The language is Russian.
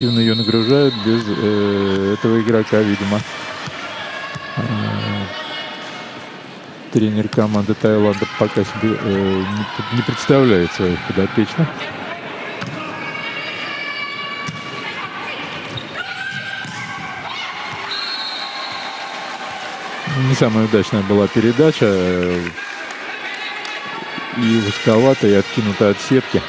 ее нагружают без э, этого игрока, видимо. Э, тренер команды Таиланда пока себе э, не, не представляет своих подопечных. Не самая удачная была передача. Э, и узковато, и откинута от сетки.